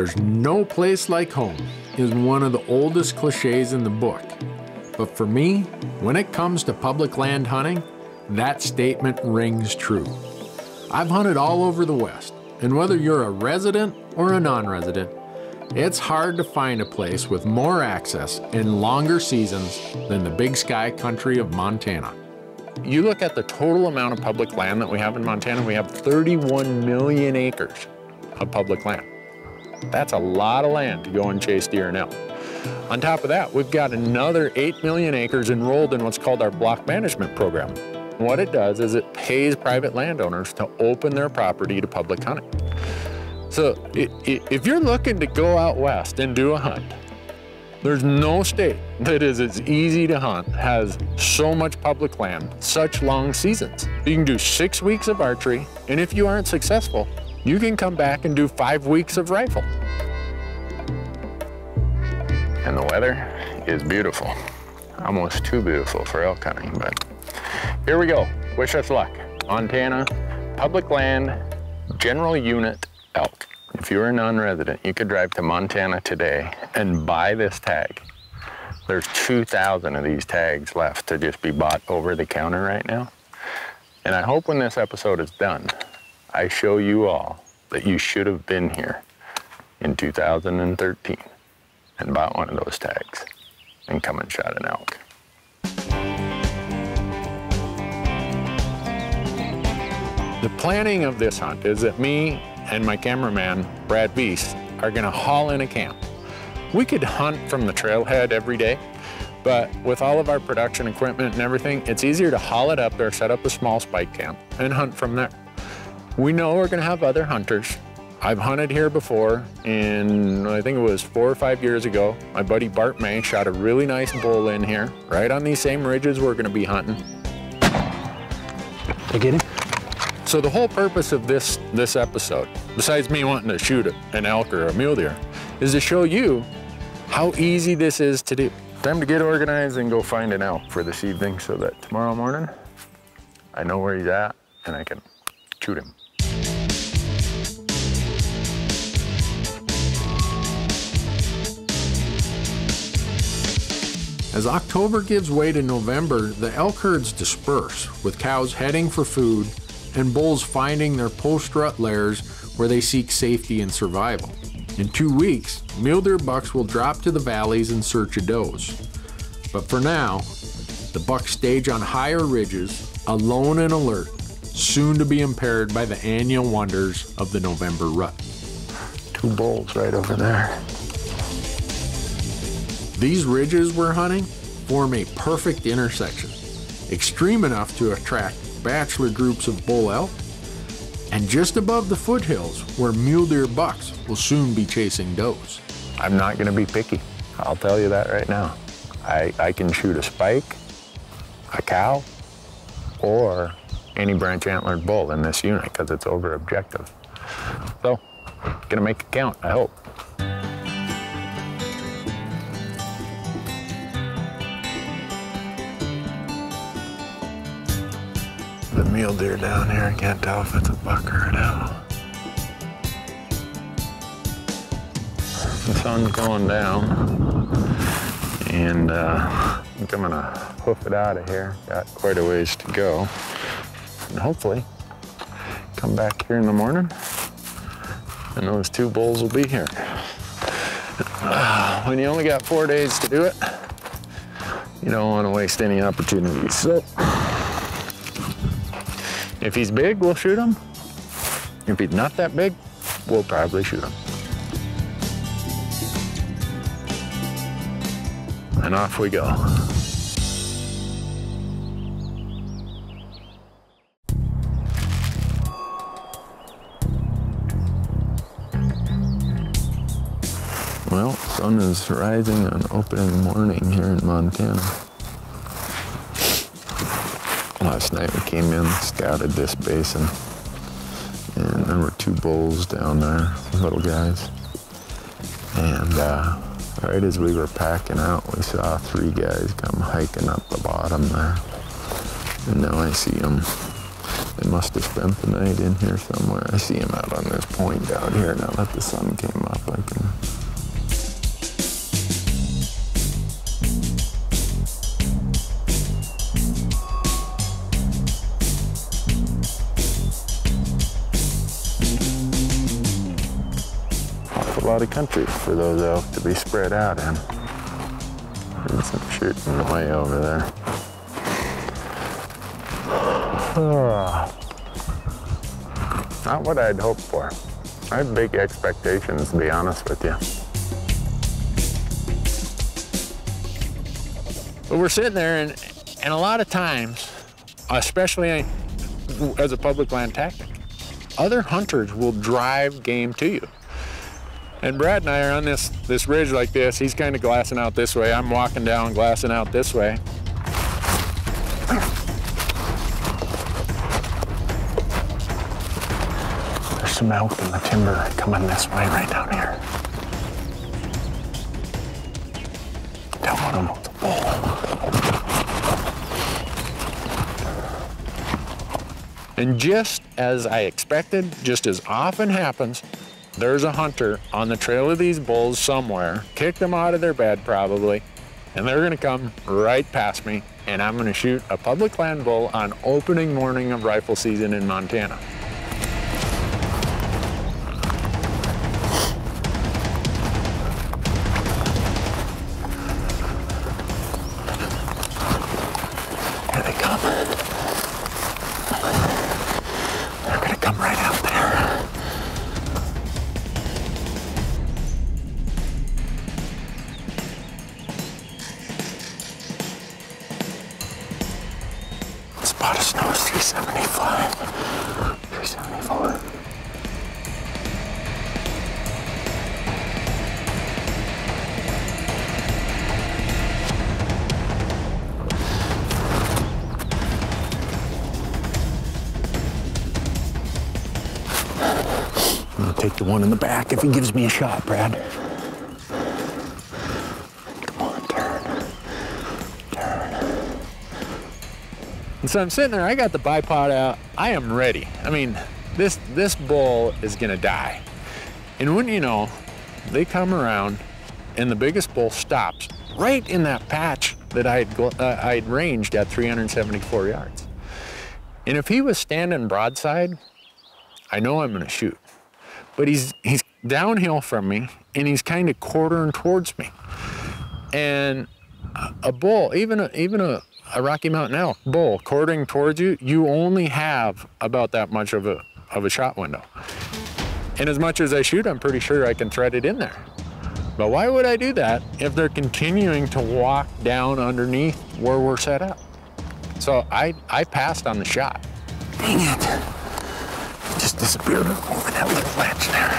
There's no place like home is one of the oldest cliches in the book. But for me, when it comes to public land hunting, that statement rings true. I've hunted all over the West, and whether you're a resident or a non resident, it's hard to find a place with more access and longer seasons than the big sky country of Montana. You look at the total amount of public land that we have in Montana, we have 31 million acres of public land. That's a lot of land to go and chase deer and elk. On top of that, we've got another 8 million acres enrolled in what's called our block management program. What it does is it pays private landowners to open their property to public hunting. So if you're looking to go out west and do a hunt, there's no state that is as easy to hunt, has so much public land, such long seasons. You can do six weeks of archery, and if you aren't successful, you can come back and do five weeks of rifle. And the weather is beautiful. Almost too beautiful for elk hunting, but here we go. Wish us luck. Montana, public land, general unit elk. If you're a non-resident, you could drive to Montana today and buy this tag. There's 2,000 of these tags left to just be bought over the counter right now. And I hope when this episode is done, I show you all that you should have been here in 2013 and bought one of those tags and come and shot an elk. The planning of this hunt is that me and my cameraman, Brad Beast, are gonna haul in a camp. We could hunt from the trailhead every day, but with all of our production equipment and everything, it's easier to haul it up there, set up a small spike camp, and hunt from there. We know we're gonna have other hunters. I've hunted here before, and I think it was four or five years ago. My buddy Bart May shot a really nice bull in here, right on these same ridges we're gonna be hunting. I get him? So the whole purpose of this, this episode, besides me wanting to shoot an elk or a mule deer, is to show you how easy this is to do. Time to get organized and go find an elk for this evening so that tomorrow morning, I know where he's at and I can shoot him. As October gives way to November, the elk herds disperse, with cows heading for food and bulls finding their post-rut lairs where they seek safety and survival. In two weeks, mule deer bucks will drop to the valleys in search of does. But for now, the bucks stage on higher ridges, alone and alert, soon to be impaired by the annual wonders of the November rut. Two bulls right over there. These ridges we're hunting form a perfect intersection, extreme enough to attract bachelor groups of bull elk, and just above the foothills where mule deer bucks will soon be chasing does. I'm not gonna be picky. I'll tell you that right now. I, I can shoot a spike, a cow, or any branch antlered bull in this unit because it's over objective. So, gonna make it count, I hope. Mule deer down here, I can't tell if it's a buck or an owl. The sun's going down, and uh, I think I'm gonna hoof it out of here. Got quite a ways to go. And hopefully, come back here in the morning, and those two bulls will be here. Uh, when you only got four days to do it, you don't want to waste any opportunities. So, if he's big, we'll shoot him. If he's not that big, we'll probably shoot him. And off we go. Well, sun is rising on opening morning here in Montana. Last night we came in, scouted this basin, and there were two bulls down there, little guys. And uh, right as we were packing out, we saw three guys come hiking up the bottom there. And now I see them. They must have spent the night in here somewhere. I see them out on this point out here now that the sun came up. I can lot of country for those elk to be spread out in. There's some shooting way over there. Not what I'd hoped for. I had big expectations, to be honest with you. But we're sitting there, and, and a lot of times, especially as a public land tactic, other hunters will drive game to you. And Brad and I are on this, this ridge like this. He's kind of glassing out this way. I'm walking down, glassing out this way. There's some elk in the timber coming this way right down here. One of them was a bull. And just as I expected, just as often happens, there's a hunter on the trail of these bulls somewhere, kick them out of their bed probably, and they're gonna come right past me and I'm gonna shoot a public land bull on opening morning of rifle season in Montana. the one in the back if he gives me a shot, Brad. Come on, turn. Turn. And so I'm sitting there, I got the bipod out. I am ready. I mean, this this bull is gonna die. And when you know, they come around and the biggest bull stops right in that patch that I had, uh, I had ranged at 374 yards. And if he was standing broadside, I know I'm gonna shoot but he's he's downhill from me and he's kind of quartering towards me. And a bull, even a, even a, a Rocky Mountain elk bull quartering towards you, you only have about that much of a of a shot window. And as much as I shoot, I'm pretty sure I can thread it in there. But why would I do that if they're continuing to walk down underneath where we're set up? So I, I passed on the shot. Dang it just disappeared over that little ledge there.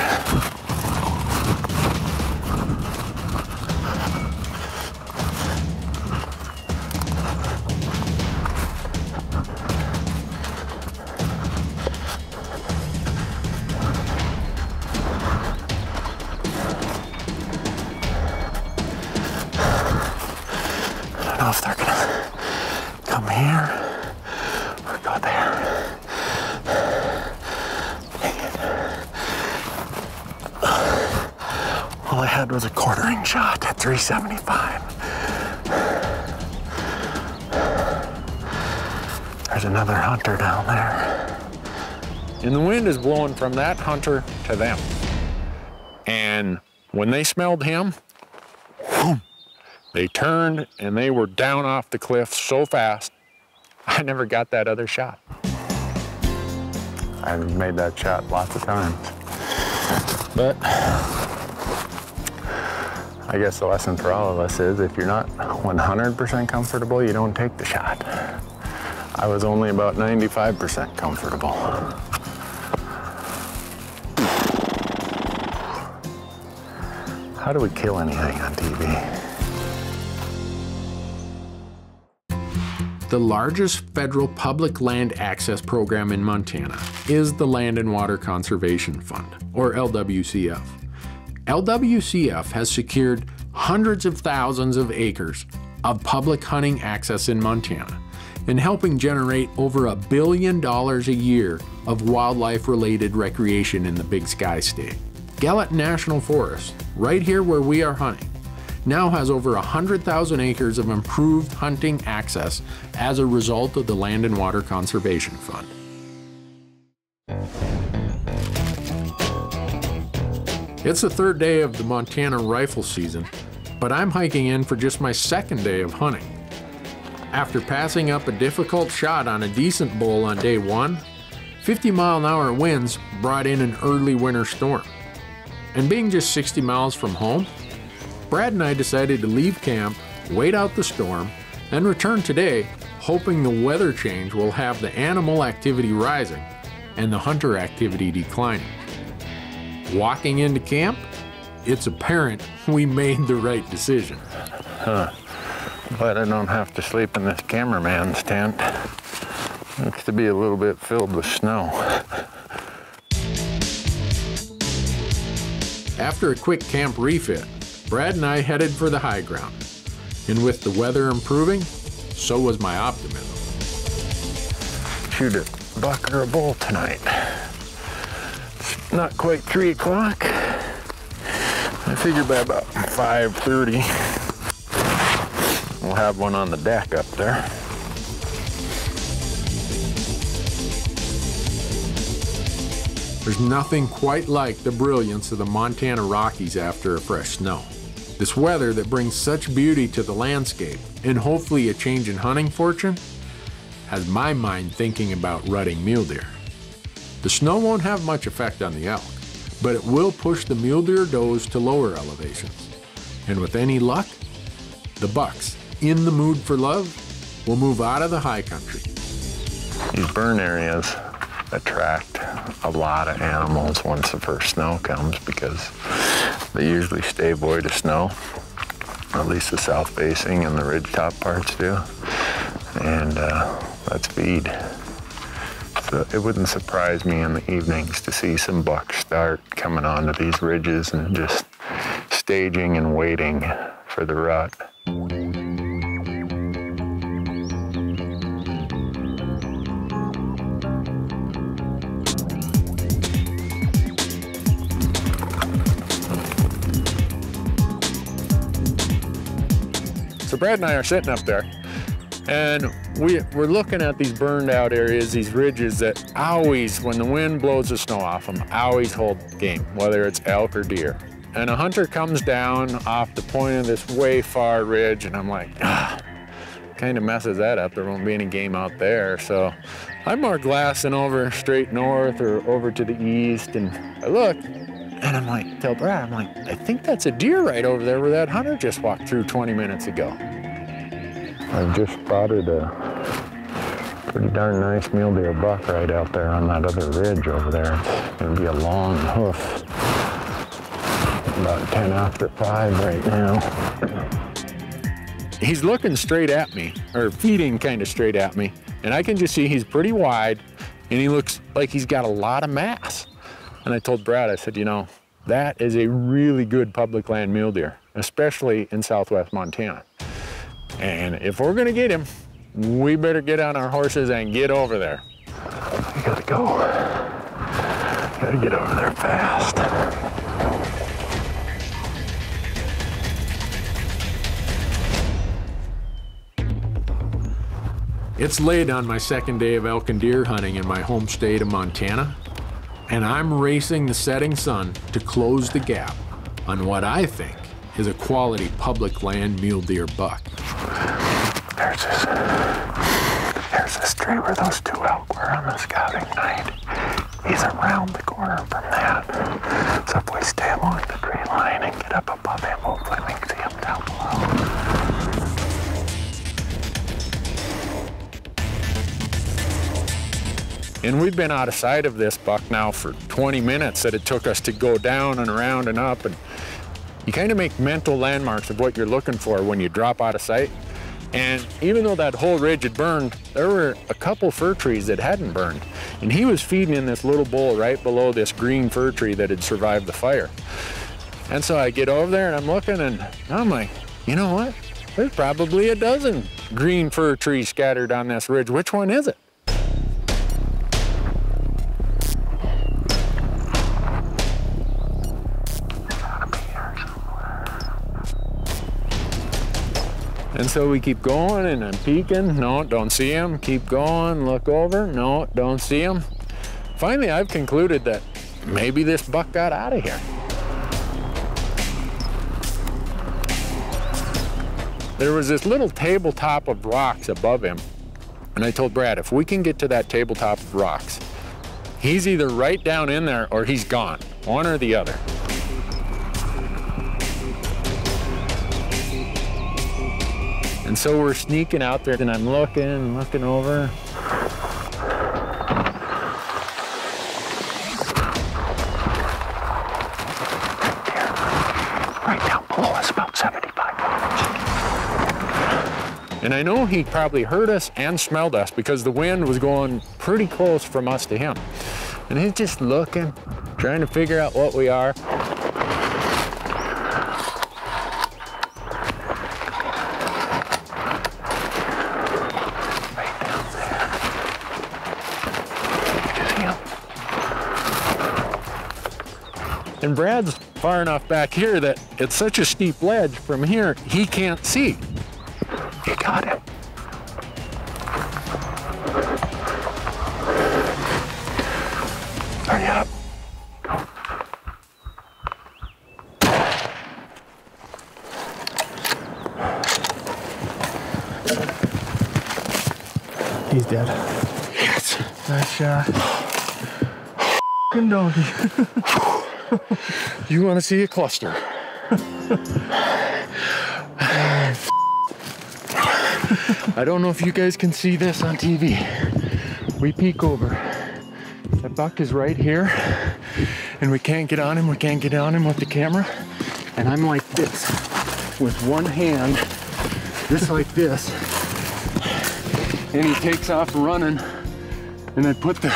if they're gonna come a quartering shot at 375. There's another hunter down there. And the wind is blowing from that hunter to them. And when they smelled him, whoom, they turned and they were down off the cliff so fast, I never got that other shot. I've made that shot lots of times. But I guess the lesson for all of us is if you're not 100% comfortable, you don't take the shot. I was only about 95% comfortable. How do we kill anything on TV? The largest federal public land access program in Montana is the Land and Water Conservation Fund, or LWCF. LWCF has secured hundreds of thousands of acres of public hunting access in Montana, and helping generate over a billion dollars a year of wildlife related recreation in the Big Sky State. Gallatin National Forest, right here where we are hunting, now has over 100,000 acres of improved hunting access as a result of the Land and Water Conservation Fund. It's the third day of the Montana rifle season, but I'm hiking in for just my second day of hunting. After passing up a difficult shot on a decent bull on day one, 50 mile an hour winds brought in an early winter storm. And being just 60 miles from home, Brad and I decided to leave camp, wait out the storm, and return today, hoping the weather change will have the animal activity rising and the hunter activity declining. Walking into camp, it's apparent we made the right decision. Huh. But I don't have to sleep in this cameraman's tent. Looks to be a little bit filled with snow. After a quick camp refit, Brad and I headed for the high ground. And with the weather improving, so was my optimism. Shoot a buck or a bull tonight. Not quite three o'clock. I figure by about 5.30, we'll have one on the deck up there. There's nothing quite like the brilliance of the Montana Rockies after a fresh snow. This weather that brings such beauty to the landscape and hopefully a change in hunting fortune has my mind thinking about rutting mule deer. The snow won't have much effect on the elk, but it will push the mule deer does to lower elevations. And with any luck, the bucks, in the mood for love, will move out of the high country. These burn areas attract a lot of animals once the first snow comes because they usually stay void of snow, at least the south facing and the ridge top parts do. And uh, that's feed. It wouldn't surprise me in the evenings to see some bucks start coming onto these ridges and just staging and waiting for the rut. So Brad and I are sitting up there and we, we're looking at these burned out areas, these ridges that always, when the wind blows the snow off them, always hold game, whether it's elk or deer. And a hunter comes down off the point of this way far ridge and I'm like, ah, kind of messes that up. There won't be any game out there. So I'm more glassing over straight north or over to the east and I look and I'm like, tell Brad, I'm like, I think that's a deer right over there where that hunter just walked through 20 minutes ago. I just spotted a pretty darn nice mule deer buck right out there on that other ridge over there. It's gonna be a long hoof. About 10 after five right now. He's looking straight at me, or feeding kind of straight at me, and I can just see he's pretty wide, and he looks like he's got a lot of mass. And I told Brad, I said, you know, that is a really good public land mule deer, especially in southwest Montana. And if we're gonna get him, we better get on our horses and get over there. We gotta go. Gotta get over there fast. It's late on my second day of elk and deer hunting in my home state of Montana, and I'm racing the setting sun to close the gap on what I think is a quality public land mule deer buck. There's this, there's this tree where those two elk were on the scouting night. He's around the corner from that. So if we stay along the tree line and get up above him, hopefully we can see him down below. And we've been out of sight of this buck now for 20 minutes that it took us to go down and around and up. And you kind of make mental landmarks of what you're looking for when you drop out of sight. And even though that whole ridge had burned, there were a couple fir trees that hadn't burned. And he was feeding in this little bowl right below this green fir tree that had survived the fire. And so I get over there and I'm looking and I'm like, you know what? There's probably a dozen green fir trees scattered on this ridge. Which one is it? And so we keep going and I'm peeking. No, don't see him. Keep going, look over. No, don't see him. Finally, I've concluded that maybe this buck got out of here. There was this little tabletop of rocks above him. And I told Brad, if we can get to that tabletop of rocks, he's either right down in there or he's gone, one or the other. And so we're sneaking out there and I'm looking, looking over. Right down below us, about 75 And I know he probably heard us and smelled us because the wind was going pretty close from us to him. And he's just looking, trying to figure out what we are. And Brad's far enough back here that it's such a steep ledge from here, he can't see. You got him. Hurry up. He's dead. Yes. Nice shot. Fucking doggy. You want to see a cluster? I don't know if you guys can see this on TV. We peek over. That buck is right here, and we can't get on him. We can't get on him with the camera. And I'm like this, with one hand, just like this. And he takes off running, and I put the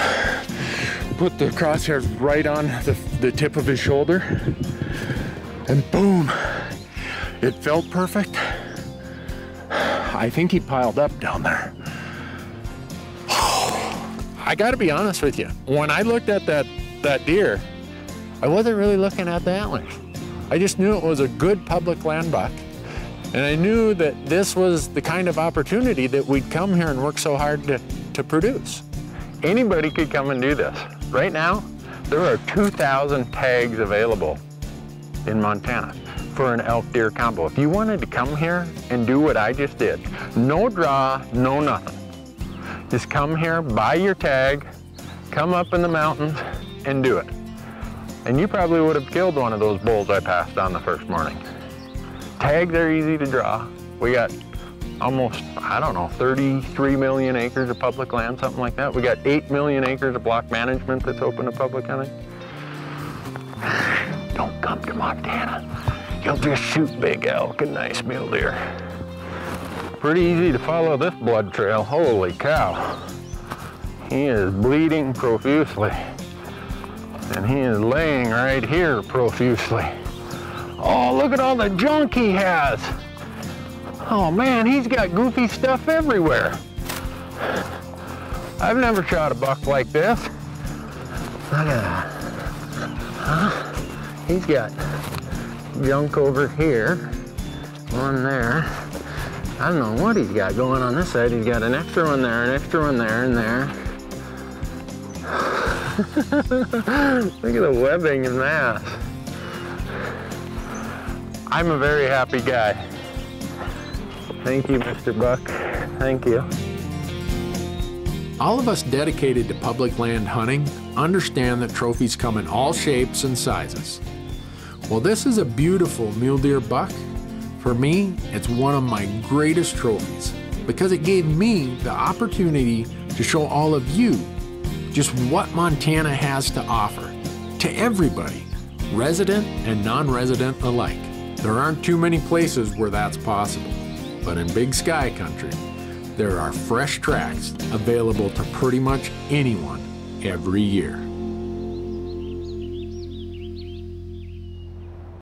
put the crosshairs right on the, the tip of his shoulder, and boom, it felt perfect. I think he piled up down there. I gotta be honest with you. When I looked at that, that deer, I wasn't really looking at the antlers. I just knew it was a good public land buck. And I knew that this was the kind of opportunity that we'd come here and work so hard to, to produce. Anybody could come and do this. Right now, there are 2,000 tags available in Montana for an elk deer combo. If you wanted to come here and do what I just did, no draw, no nothing. Just come here, buy your tag, come up in the mountains and do it. And you probably would have killed one of those bulls I passed on the first morning. Tags are easy to draw. We got almost, I don't know, 33 million acres of public land, something like that. We got 8 million acres of block management that's open to public hunting. Don't come to Montana. You'll just shoot big elk and nice mule deer. Pretty easy to follow this blood trail. Holy cow. He is bleeding profusely. And he is laying right here profusely. Oh, look at all the junk he has. Oh man, he's got goofy stuff everywhere. I've never shot a buck like this. Look at that. Huh? He's got junk over here, one there. I don't know what he's got going on this side. He's got an extra one there, an extra one there, and there. Look at the webbing and that. I'm a very happy guy. Thank you, Mr. Buck. Thank you. All of us dedicated to public land hunting understand that trophies come in all shapes and sizes. Well, this is a beautiful mule deer buck, for me, it's one of my greatest trophies because it gave me the opportunity to show all of you just what Montana has to offer to everybody, resident and non resident alike. There aren't too many places where that's possible, but in Big Sky Country, there are fresh tracks available to pretty much anyone every year.